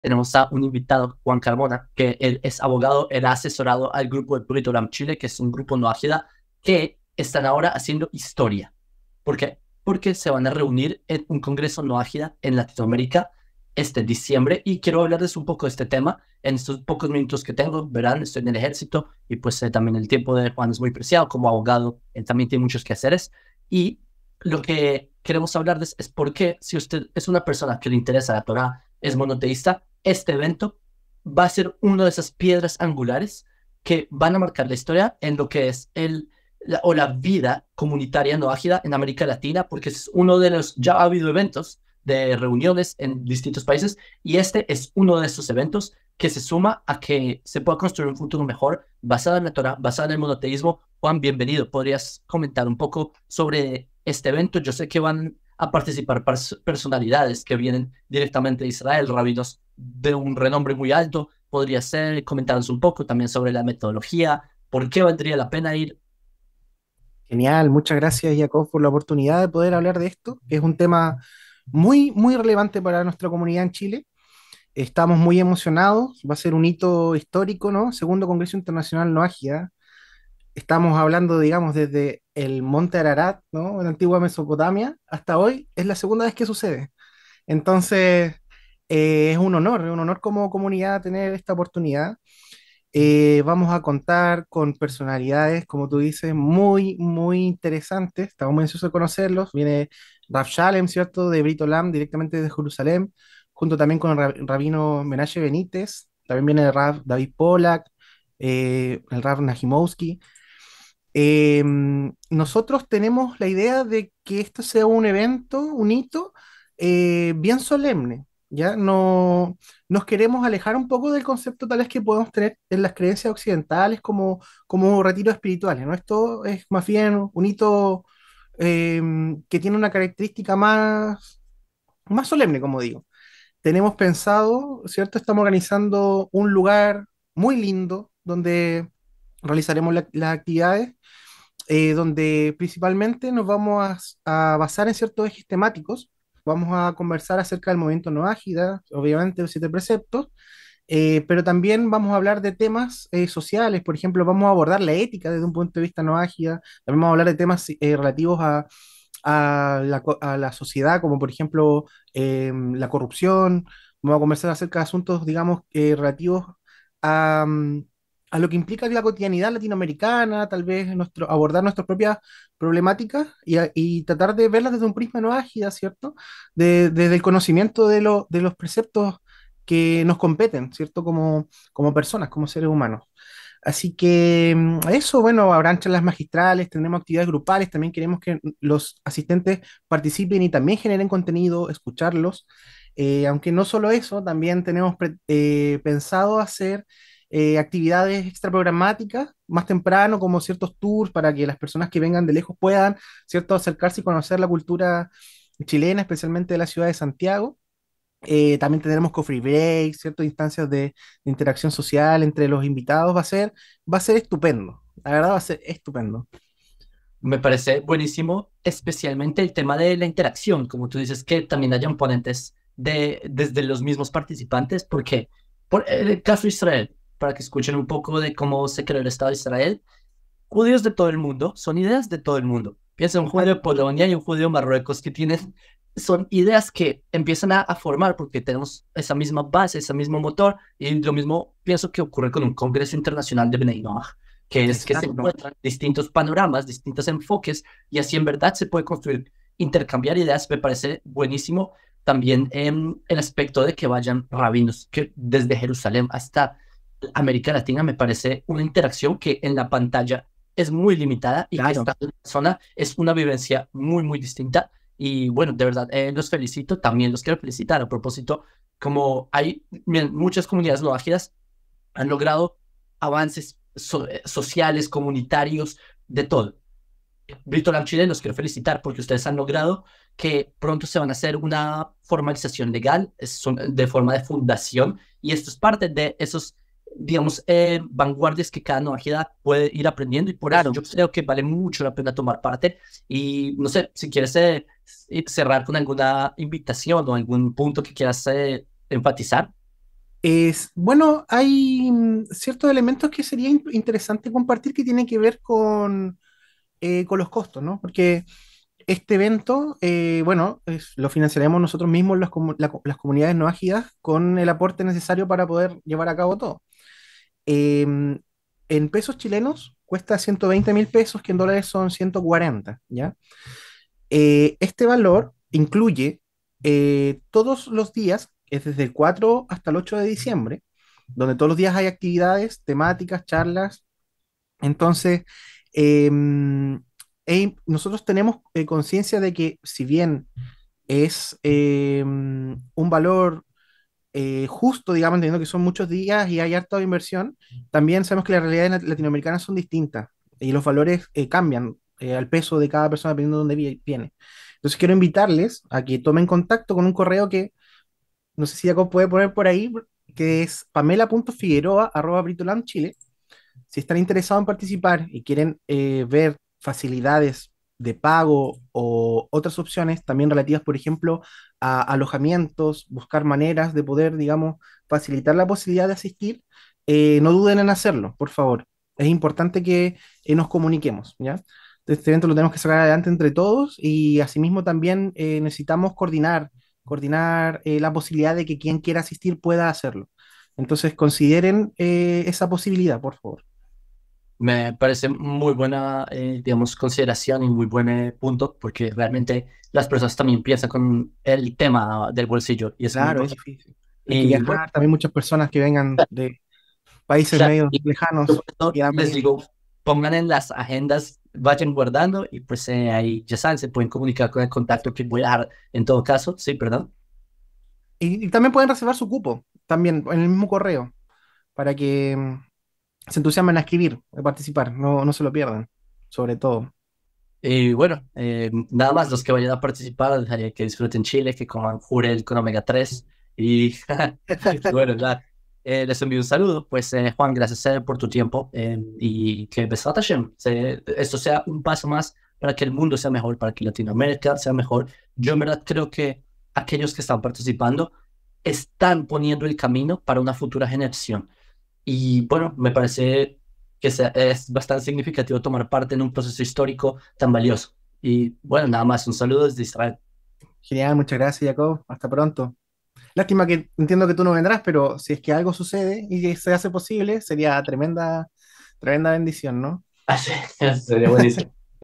tenemos a un invitado, Juan Carmona, que él es abogado, él ha asesorado al grupo de Brito Chile, que es un grupo no ágida, que están ahora haciendo historia. ¿Por qué? Porque se van a reunir en un congreso no ágida en Latinoamérica este diciembre y quiero hablarles un poco de este tema en estos pocos minutos que tengo. Verán, estoy en el ejército y pues eh, también el tiempo de Juan es muy preciado como abogado, él también tiene muchos quehaceres y lo que queremos hablarles es por qué si usted es una persona que le interesa la Torah, es monoteísta, este evento va a ser una de esas piedras angulares que van a marcar la historia en lo que es el o la vida comunitaria no ágida en América Latina, porque es uno de los, ya ha habido eventos de reuniones en distintos países y este es uno de esos eventos que se suma a que se pueda construir un futuro mejor basado en la Torah, basado en el monoteísmo. Juan, bienvenido. ¿Podrías comentar un poco sobre este evento? Yo sé que van a participar personalidades que vienen directamente de Israel, rabinos de un renombre muy alto. Podría ser, comentarnos un poco también sobre la metodología, por qué valdría la pena ir. Genial, muchas gracias Jacob por la oportunidad de poder hablar de esto, que es un tema muy, muy relevante para nuestra comunidad en Chile. Estamos muy emocionados, va a ser un hito histórico, ¿no? Segundo Congreso Internacional Noagia. Estamos hablando, digamos, desde el Monte Ararat, ¿no? En antigua Mesopotamia, hasta hoy, es la segunda vez que sucede. Entonces, eh, es un honor, es un honor como comunidad tener esta oportunidad. Eh, vamos a contar con personalidades, como tú dices, muy, muy interesantes. Estamos muy ansiosos de conocerlos. Viene Raf Shalem, ¿cierto? De Brito Lam, directamente de Jerusalén, junto también con el rabino Menashe Benítez. También viene el Raf David Polak, eh, el Raf Najimowski. Em, nosotros tenemos la idea de que esto sea un evento, un hito, eh, bien solemne. ¿ya? No, nos queremos alejar un poco del concepto tal vez que podemos tener en las creencias occidentales como, como retiros espirituales, ¿no? Esto es más bien un hito em, que tiene una característica más, más solemne, como digo. Tenemos pensado, ¿cierto? Estamos organizando un lugar muy lindo donde realizaremos las actividades, eh, donde principalmente nos vamos a, a basar en ciertos ejes temáticos. Vamos a conversar acerca del movimiento no ágida, obviamente los siete preceptos, eh, pero también vamos a hablar de temas eh, sociales, por ejemplo, vamos a abordar la ética desde un punto de vista no ágida, también vamos a hablar de temas eh, relativos a, a, la, sociedad, como por ejemplo em, la corrupción, vamos a conversar acerca de asuntos, digamos, relativos a... Mm, a lo que implica la cotidianidad latinoamericana, tal vez abordar nuestras propias problemáticas y, tratar de verlas desde un prisma no ágida, ¿cierto? desde el conocimiento de, de los preceptos que nos competen, ¿cierto? Como, como personas, como seres humanos. Así que mm, eso, bueno, habrán charlas magistrales, tendremos actividades grupales, también queremos que los asistentes participen y también generen contenido, escucharlos. Eh, aunque no solo eso, también tenemos eh, pensado hacer eh, actividades extraprogramáticas más temprano, como ciertos tours para que las personas que vengan de lejos puedan, ¿cierto?, acercarse y conocer la cultura chilena, especialmente de la ciudad de Santiago. Eh, también tendremos coffee breaks, ciertas instancias de, interacción social entre los invitados. Va a ser, va a ser estupendo. La verdad va a ser estupendo. Me parece buenísimo, especialmente el tema de la interacción, como tú dices, que también hayan ponentes de, desde los mismos participantes, porque por el caso de Israel, para que escuchen un poco de cómo se creó el Estado de Israel. Judíos de todo el mundo son ideas de todo el mundo. Piensa un judío de Polonia y un judío de Marruecos que tienen, son ideas que empiezan a, formar porque tenemos esa misma base, ese mismo motor. Y lo mismo pienso que ocurre con un Congreso Internacional de Bnei Noach, que es que se encuentran distintos panoramas, distintos enfoques y así en verdad se puede construir, intercambiar ideas. Me parece buenísimo también en el aspecto de que vayan rabinos que desde Jerusalén hasta América Latina me parece una interacción que en la pantalla es muy limitada y claro. que esta zona es una vivencia muy, muy distinta. Y bueno, de verdad, eh, los felicito, también los quiero felicitar a propósito, como hay muchas comunidades no ágidas, han logrado avances eh, sociales, comunitarios, de todo. Brito Chile los quiero felicitar porque ustedes han logrado que pronto se van a hacer una formalización legal es de forma de fundación y esto es parte de esos digamos, eh, vanguardias que cada novedad puede ir aprendiendo y por eso yo creo que vale mucho la pena tomar parte y no sé, si quieres eh, cerrar con alguna invitación o algún punto que quieras eh, enfatizar. Es, bueno, hay mm, ciertos elementos que sería in- interesante compartir que tienen que ver con, eh, con los costos, ¿no? Porque este evento, eh, bueno, es- lo financiaremos nosotros mismos, las, comu- la las comunidades no ágidas, con el aporte necesario para poder llevar a cabo todo. Em, en pesos chilenos cuesta ciento veinte mil pesos, que en dólares son 140, ¿ya? Eh, este valor incluye eh, todos los días, es desde el 4 hasta el 8 de diciembre, donde todos los días hay actividades, temáticas, charlas. Entonces, em, nosotros tenemos eh, conciencia de que si bien es em, un valor eh, justo, digamos, entendiendo que son muchos días y hay harta inversión, también sabemos que las realidades lat- latinoamericanas son distintas y los valores eh, cambian eh, al peso de cada persona dependiendo de dónde vi- viene. Entonces quiero invitarles a que tomen contacto con un correo que no sé si Jacob puede poner por ahí, que es pamela.figueroa.britolandchile si están interesados en participar y quieren ver facilidades de pago o otras opciones también relativas, por ejemplo, a alojamientos, buscar maneras de poder, digamos, facilitar la posibilidad de asistir, eh, no duden en hacerlo, por favor. Es importante que eh, nos comuniquemos, ¿ya? Este evento lo tenemos que sacar adelante entre todos y asimismo también eh, necesitamos coordinar, coordinar la posibilidad de que quien quiera asistir pueda hacerlo. Entonces consideren esa posibilidad, por favor. Me parece muy buena, eh, digamos, consideración y muy buen eh, punto, porque realmente las personas también piensan con el tema del bolsillo y es Claro, es difícil. Y bueno, viajar, también muchas personas que vengan de países claro, medio y lejanos quedan les digo, pongan en las agendas, vayan guardando y pues eh, ahí, ya saben, se pueden comunicar con el contacto que voy a dejar en todo caso. Sí, perdón. Y, y también pueden reservar su cupo, también en el mismo correo, para que mm, se entusiasmen a escribir, a participar, no, no se lo pierdan, sobre todo. Y bueno, eh, nada más los que vayan a participar, dejaría que disfruten Chile, que coman Jurel con omega 3 y bueno, eh, les envío un saludo. Pues eh, Juan, gracias eh, por tu tiempo eh, y que esto sea un paso más para que el mundo sea mejor, para que Latinoamérica sea mejor. Yo en verdad creo que aquellos que están participando están poniendo el camino para una futura generación. Y bueno, me parece que sea- es bastante significativo tomar parte en un proceso histórico tan valioso. Y bueno, nada más, un saludo desde Israel. Genial, muchas gracias, Jacob. Hasta pronto. Lástima que entiendo que tú no vendrás, pero si es que algo sucede y que se hace posible, sería tremenda, tremenda bendición, ¿no? Así, sería buenísimo.